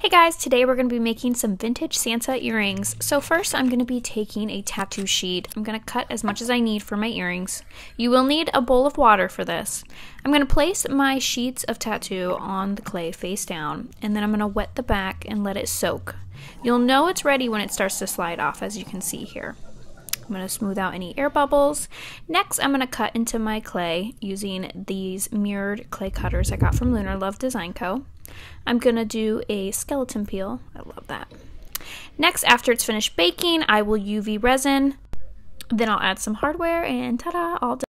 Hey guys, today we're going to be making some vintage Santa earrings. So first I'm going to be taking a tattoo sheet. I'm going to cut as much as I need for my earrings. You will need a bowl of water for this. I'm going to place my sheets of tattoo on the clay face down and then I'm going to wet the back and let it soak. You'll know it's ready when it starts to slide off as you can see here. I'm going to smooth out any air bubbles. Next, I'm going to cut into my clay using these mirrored clay cutters I got from Lunar Love Design Co. I'm to do a skeleton peel. I love that. Next, after it's finished baking, I will UV resin. Then I'll add some hardware and ta-da, all done.